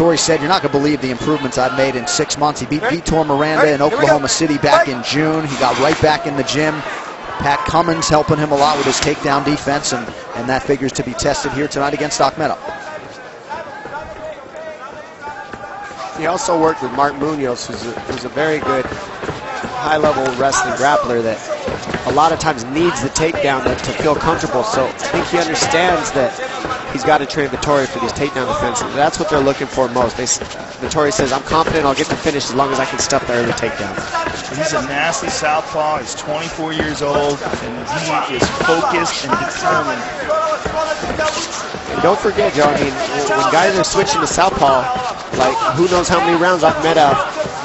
Vettori said, you're not going to believe the improvements I've made in six months. He beat Vitor Miranda in Oklahoma City back in June. He got right back in the gym. Pat Cummins helping him a lot with his takedown defense, and, and that figures to be tested here tonight against Akhmedov. He also worked with Mark Munoz, who's a, who's a very good high-level wrestling grappler that a lot of times needs the takedown to, to feel comfortable. So I think he understands that he's got to train Vettori for these takedown defenses. That's what they're looking for most. They, Vettori says, I'm confident I'll get the finish as long as I can stuff the early takedown. He's a nasty southpaw. He's 24 years old, and he is focused and determined. And don't forget, Joe, I mean, when guys are switching to southpaw, like who knows how many rounds Akhmedov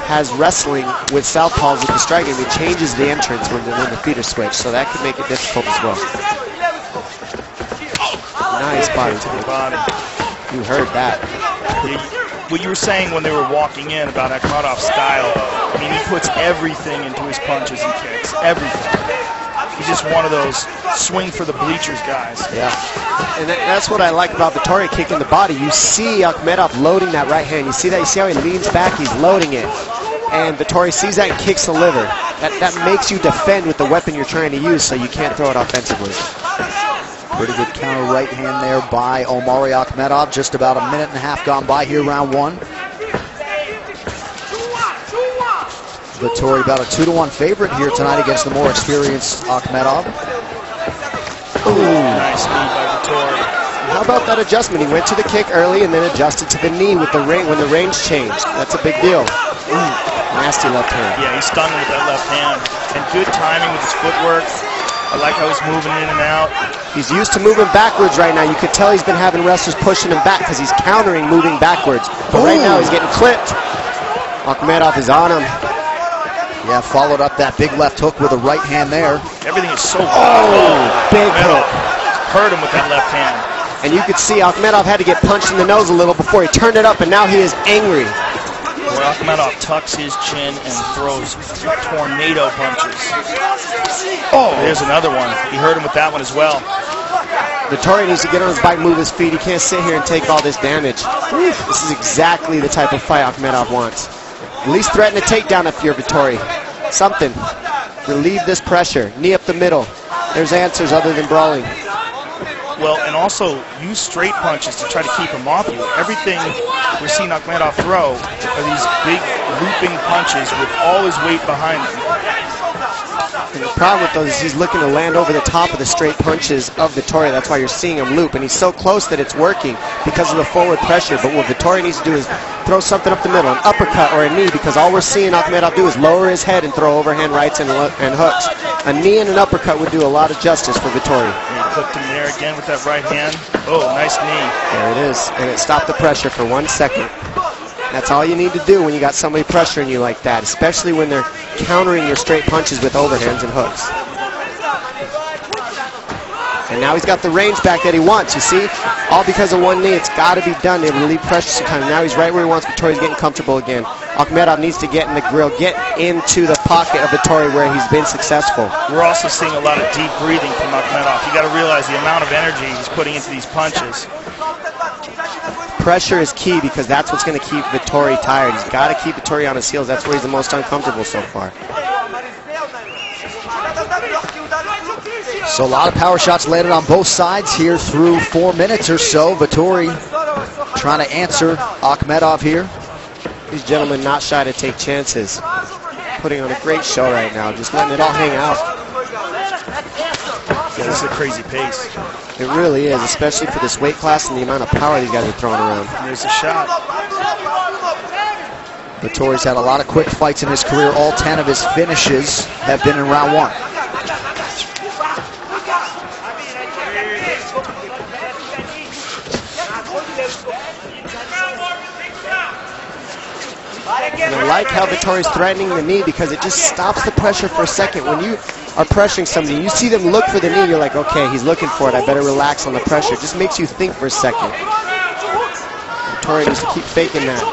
has wrestling with southpaws with the striking. It changes the entrance when the, when the feet are switched, so that could make it difficult as well. Nice body to the body. You heard that. what you were saying when they were walking in about Akhmedov's style, I mean, he puts everything into his punches and kicks. Everything. He's just one of those swing for the bleachers guys. Yeah. And that, that's what I like about Vettori kicking the body. You see Akhmedov loading that right hand. You see that? You see how he leans back? He's loading it. And Vettori sees that and kicks the liver. That, that makes you defend with the weapon you're trying to use so you can't throw it offensively. Pretty good counter right hand there by Omari Akhmedov. Just about a minute and a half gone by here, round one. Vettori about a two to one favorite here tonight against the more experienced Akhmedov. Ooh. Nice knee by Vettori. How about that adjustment? He went to the kick early and then adjusted to the knee with the ring when the range changed. That's a big deal. Ooh, nasty left hand. Yeah, he stung with that left hand. And good timing with his footwork. I like how he's moving in and out. He's used to moving backwards right now. You could tell he's been having wrestlers pushing him back because he's countering moving backwards. But Ooh. right now he's getting clipped. Akhmedov is on him. Yeah, followed up that big left hook with a right hand there. Everything is so Oh, big hook. Hurt him with that left hand. And you could see Akhmedov had to get punched in the nose a little before he turned it up, and now he is angry. Where Akhmedov tucks his chin and throws tornado punches. Oh, there's another one. He hurt him with that one as well. Vettori needs to get on his bike, move his feet. He can't sit here and take all this damage. This is exactly the type of fight Akhmedov wants. At least threaten a takedown if you're Vettori. Something. Relieve this pressure. Knee up the middle. There's answers other than brawling. Well, and also use straight punches to try to keep him off you. Everything we're seeing Akhmedov throw are these big looping punches with all his weight behind him. And the problem with those is he's looking to land over the top of the straight punches of Vettori. That's why you're seeing him loop. And he's so close that it's working because of the forward pressure. But what Vettori needs to do is throw something up the middle, an uppercut or a knee, because all we're seeing Akhmedov do is lower his head and throw overhand rights and, and hooks. A knee and an uppercut would do a lot of justice for Vettori. He clipped him there again with that right hand. Oh, nice knee. There it is. And it stopped the pressure for one second. That's all you need to do when you got somebody pressuring you like that, especially when they're countering your straight punches with overhands and hooks. And now he's got the range back that he wants, you see? All because of one knee. It's got to be done. They relieve pressure sometimes. Now he's right where he wants. Vettori's getting comfortable again. Akhmedov needs to get in the grill, get into the pocket of Vettori where he's been successful. We're also seeing a lot of deep breathing from Akhmedov. You got to realize the amount of energy he's putting into these punches pressure is key because that's what's going to keep Vettori tired. He's got to keep Vettori on his heels. That's where he's the most uncomfortable so far. So a lot of power shots landed on both sides here through four minutes or so. Vettori trying to answer Akhmedov here. These gentlemen not shy to take chances. Putting on a great show right now, just letting it all hang out. Yeah, this is a crazy pace. It really is, especially for this weight class and the amount of power these guys are throwing around. There's a shot. Vettori's had a lot of quick fights in his career. All 10 of his finishes have been in round one. And I like how Vettori's threatening the knee because it just stops the pressure for a second. When you are pressuring somebody, you see them look for the knee, you're like, okay, he's looking for it. I better relax on the pressure. It just makes you think for a second. Vettori needs to keep faking that.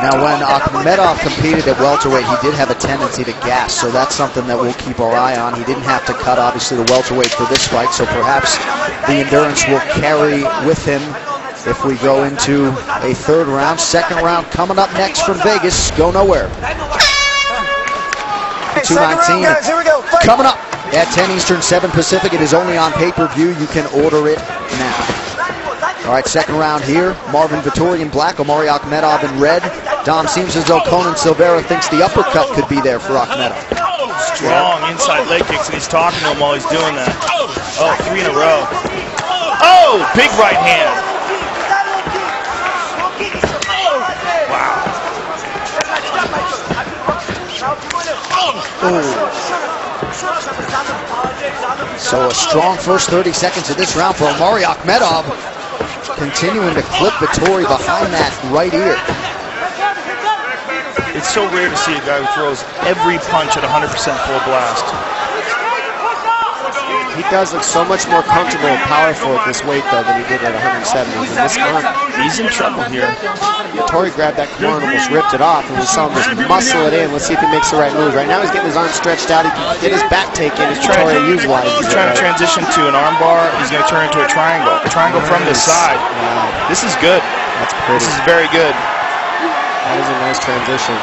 Now, when Akhmedov competed at welterweight, he did have a tendency to gas, so that's something that we'll keep our eye on. He didn't have to cut, obviously, the welterweight for this fight, so perhaps the endurance will carry with him if we go into a third round. Second round coming up next from Vegas. Go nowhere. 219 guys, here we go. Fight. coming up at 10 Eastern, 7 Pacific. It is only on pay-per-view. You can order it now. All right, second round here. Marvin Vettori in black, Omari Akhmedov in red. Dom seems as though Conan Silveira thinks the uppercut could be there for Akhmedov. Strong inside leg kicks, and he's talking to him while he's doing that. Oh, three in a row. Oh, big right hand. So a strong first 30 seconds of this round for Omari Akhmedov, continuing to clip Vettori behind that right ear. It's so rare to see a guy who throws every punch at 100% full blast. He does look so much more comfortable and powerful at this weight, though, than he did at 170. And this arm, He's in trouble here. Tori grabbed that corner and almost ripped it off, and we saw him just muscle it in. Let's see if he makes the right move. Right now, he's getting his arm stretched out. He can get his back taken as trying Tori to- utilizes He's trying to transition to an armbar. He's going to turn into a triangle. A triangle from the side. Wow, This is good. that's pretty. This is very good. That is a nice transition.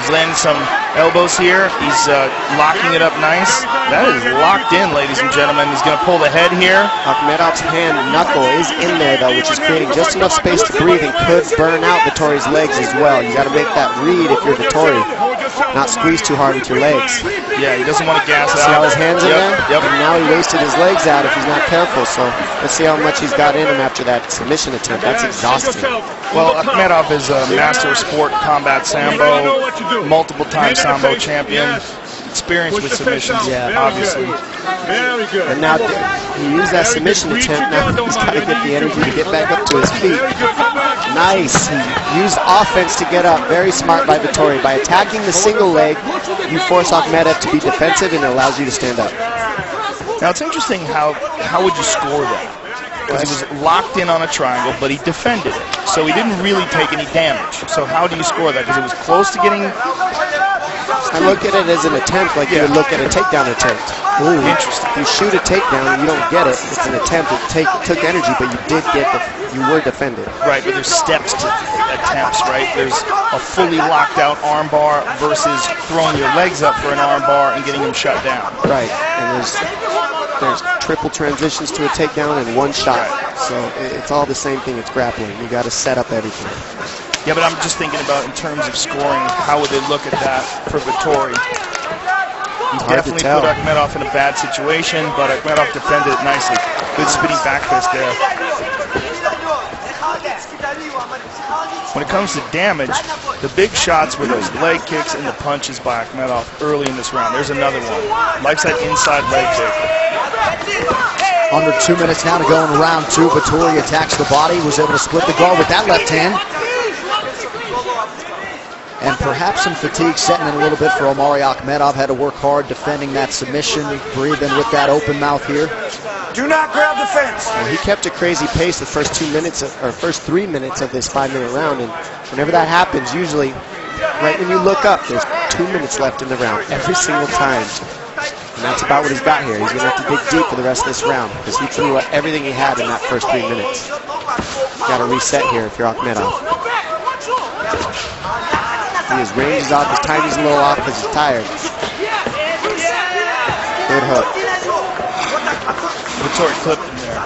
He's landing some elbows here. He's uh, locking it up nice. That is locked in, ladies and gentlemen. He's going to pull the head here. Akhmedov's hand knuckle is in there, though, which is creating just enough space to breathe and could burn out Vettori's legs as well. You got to make that read if you're Vettori. Not squeeze too hard with your legs. Yeah, he doesn't want to gas it See out. how his hands are yep, there? Yep. And now he wasted his legs out if he's not careful. So let's see how much he's got in him after that submission attempt. That's exhausting. Well, Akhmedov is a master of sport combat sambo, multiple time sambo champion, experience with submissions, Yeah. obviously. Very good. And now he used that submission attempt. Now he's got to get the energy to get back up to his feet. Nice. He used offense to get up. Very smart by Vettori. By attacking the single leg, you force Akhmedov to be defensive and it allows you to stand up. Now it's interesting how how would you score that? Because he was locked in on a triangle, but he defended it, so he didn't really take any damage. So how do you score that? Because it was close to getting I look at it as an attempt like you would look at a takedown attempt. Ooh, interesting. You shoot a takedown and you don't get it. It's an attempt. It take, took energy, but you did get the, you were defended. Right, but there's steps to attempts, right? There's a fully locked out armbar versus throwing your legs up for an armbar and getting him shut down. Right, and there's there's triple transitions to a takedown and one shot. So i- it's all the same thing. It's grappling. You got to set up everything. Yeah, but I'm just thinking about in terms of scoring, how would they look at that for Vettori? He hard definitely put Akhmedov in a bad situation, but Akhmedov defended it nicely. Good spinning back fist there. When it comes to damage, the big shots were those leg kicks and the punches by Akhmedov early in this round. There's another one. Likes that inside leg kick. Under two minutes now to go in round two. Vettori attacks the body, was able to split the guard with that left hand. And perhaps some fatigue setting in a little bit for Omari Akhmedov. Had to work hard defending that submission, breathing with that open mouth here. Do not grab the fence. Well, he kept a crazy pace the first two minutes, of, or first three minutes of this five-minute round, and whenever that happens, usually, right when you look up, there's two minutes left in the round every single time. And that's about what he's got here. He's gonna have to dig deep for the rest of this round because he threw everything he had in that first three minutes. Got to reset here if you're Akhmedov. His range is off, his timing's a little off because he's tired. Good hook. Vettori clipped him there.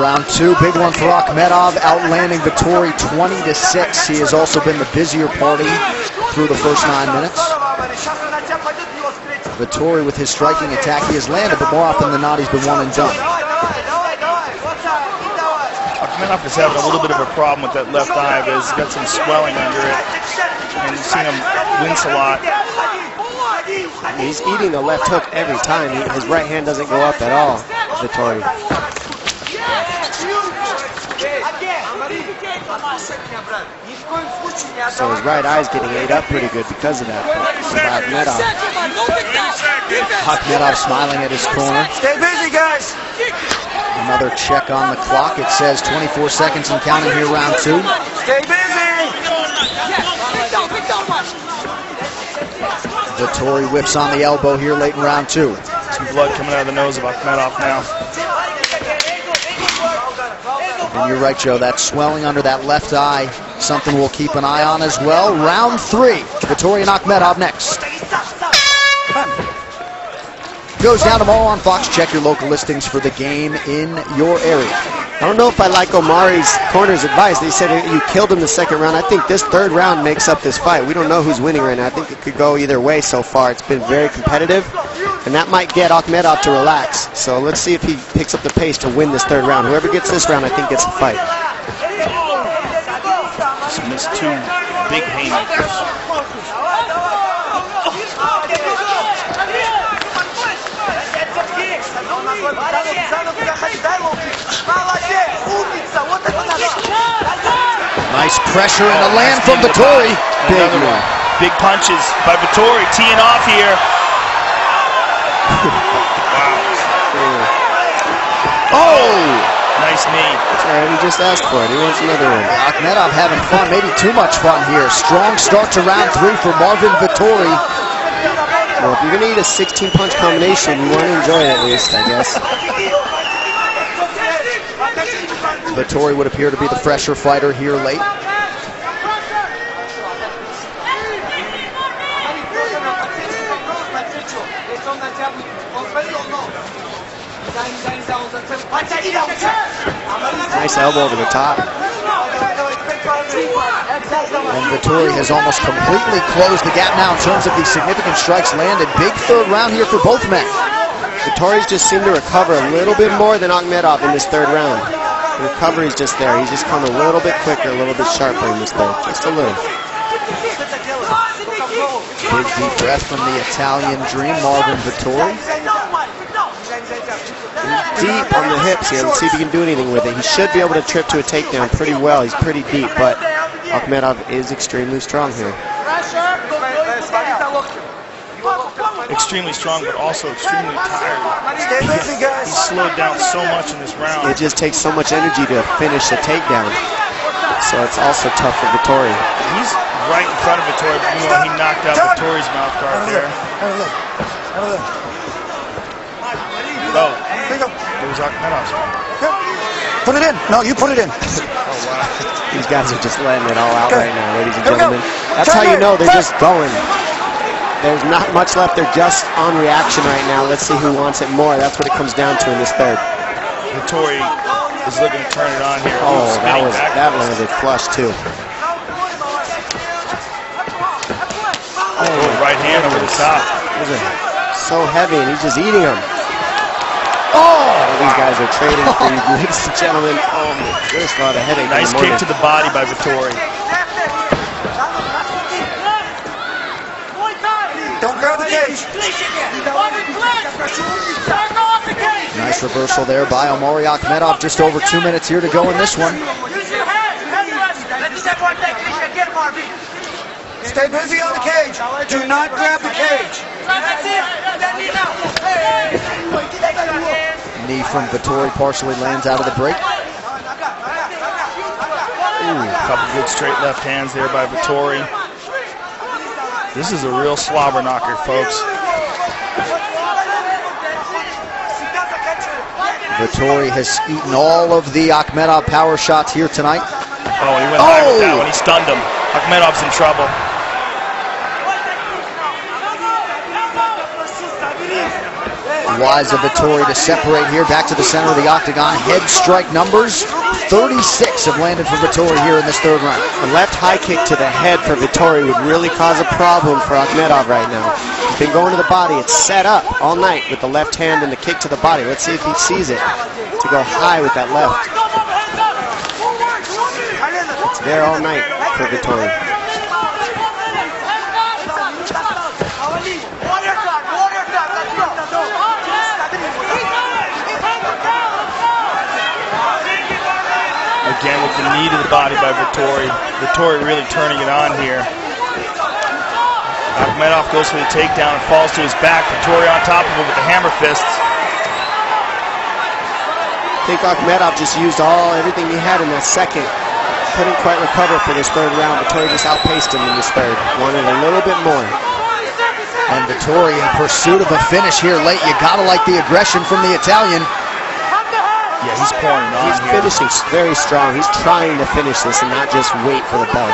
Round two, big one for Akhmedov, outlanding Vettori 20 to 6. He has also been the busier party through the first nine minutes. Vettori with his striking attack, he has landed, but more often than not, he's been one and done. Akhmedov is having a little bit of a problem with that left eye, but he's got some swelling under it. And you've seen him wince a lot. He's eating the left hook every time. He, his right hand doesn't go up at all, Vettori. So his right eye's getting ate up pretty good because of that. But Akhmedov, Akhmedov smiling at his corner. Stay busy, guys. Another check on the clock. It says 24 seconds and counting here, round two. Stay busy. Vettori whips on the elbow here late in round two. Some blood coming out of the nose of Akhmedov now. And you're right, Joe. That swelling under that left eye, something we'll keep an eye on as well. Round three. Vettori and Akhmedov next. Goes down tomorrow on Fox. Check your local listings for the game in your area. I don't know if I like Omari's corner's advice. They said you killed him the second round. I think this third round makes up this fight. We don't know who's winning right now. I think it could go either way so far. It's been very competitive, and that might get Akhmedov to relax. So let's see if he picks up the pace to win this third round. Whoever gets this round, I think, gets the fight. Just missed two big haymakers. Nice pressure and a land from Vettori. Big one. Big punches by Vettori teeing off here. Oh! Nice knee. Right, he just asked for it. He wants another one. Akhmedov having fun, maybe too much fun here. Strong start to round three for Marvin Vettori. Well, if you're going to eat a 16-punch combination, you want to enjoy it at least, I guess. Vettori would appear to be the fresher fighter here late. Nice elbow over the top. And Vettori has almost completely closed the gap now in terms of the significant strikes landed. Big third round here for both men. Vettori's just seemed to recover a little bit more than Akhmedov in this third round. The recovery's just there. He's just come a little bit quicker, a little bit sharper in this third. Just a little. Big deep breath from the Italian dream, Marvin Vettori. Deep on the hips here. Let's see if he can do anything with it. He should be able to trip to a takedown pretty well. He's pretty deep, but Akhmedov is extremely strong here. Extremely strong, but also extremely tired. Stay busy, He slowed down so much in this round. It just takes so much energy to finish a takedown. So it's also tough for Vettori. He's right in front of Vettori, but you know he knocked out Vettori's mouth guard there. Oh, it was Akhmedov's fault. Put it in. No, you put it in. These guys are just letting it all out Okay. right now, ladies and Here we go. gentlemen. That's how you know they're just going. There's not much left. They're just on reaction right now. Let's see who wants it more. That's what it comes down to in this third. Vettori is looking to turn it on here. Oh, that was that fist. landed flush too. Oh, right hand over the top. Those are so heavy, and he's just eating them. Oh, these guys are trading for you, ladies and gentlemen. Oh my goodness, a lot of headache. Nice in the kick morning. to the body by Vettori. Don't grab the cage. Nice reversal there by Omari Akhmedov. Just over two minutes here to go in this one. Stay busy on the cage. Do not grab the cage. Knee from Vettori partially lands out of the break. Ooh, couple good straight left hands there by Vettori. This is a real slobber knocker, folks. Vettori has eaten all of the Akhmedov power shots here tonight. Oh, he went high with oh! that Oh! one. He stunned him. Akhmedov's in trouble. Wise of Vettori to separate here. Back to the center of the octagon. Head strike numbers. 36 have landed for Vettori here in this third round. A left high kick to the head for Vettori would really cause a problem for Akhmedov right now. He's been going to the body. It's set up all night with the left hand and the kick to the body. Let's see if he sees it to go high with that left. It's there all night for Vettori. Again with the knee to the body by Vettori. Vettori really turning it on here. Akhmedov goes for the takedown and falls to his back. Vettori on top of him with the hammer fists. I think Akhmedov just used all everything he had in that second. Couldn't quite recover for this third round. Vettori just outpaced him in this third. Wanted a little bit more. And Vettori in pursuit of a finish here late. You gotta like the aggression from the Italian. Yeah, he's pouring it on He's here. finishing very strong. He's trying to finish this and not just wait for the bell.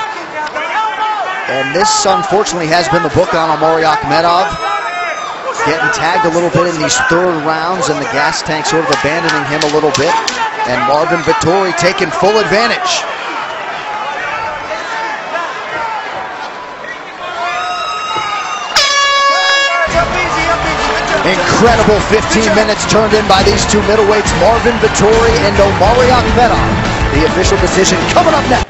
And this, unfortunately, has been the book on Omari Akhmedov. Getting tagged a little bit in these third rounds, and the gas tank sort of abandoning him a little bit. And Marvin Vettori taking full advantage. Incredible 15 minutes turned in by these two middleweights, Marvin Vettori and Omari Akhmedov. The official decision coming up next.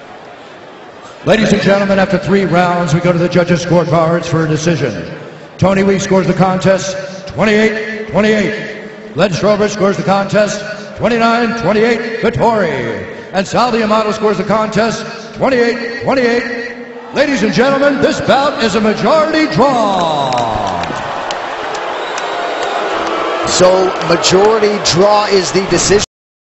Ladies and gentlemen, after three rounds, we go to the judges' scorecards for a decision. Tony Week scores the contest 28-28. Len Strober scores the contest 29-28. Vettori. And Sal D'Amato scores the contest 28-28. Ladies and gentlemen, this bout is a majority draw. So majority draw is the decision.